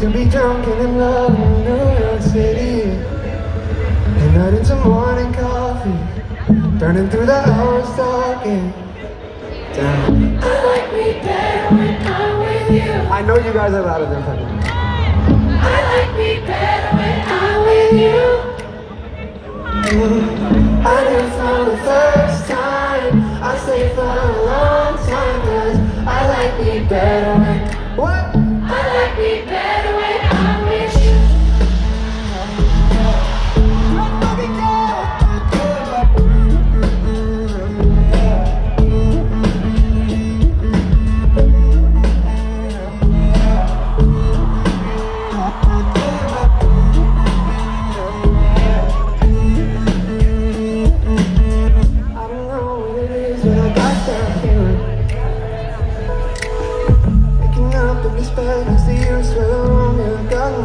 To be drunk and in love in New York City. And night into morning coffee. Burning through the hours talking. Damn. I like me better when I'm with you. I know you guys are louder than fucking. I like me better when I'm with you. I knew from the me room, yeah, I got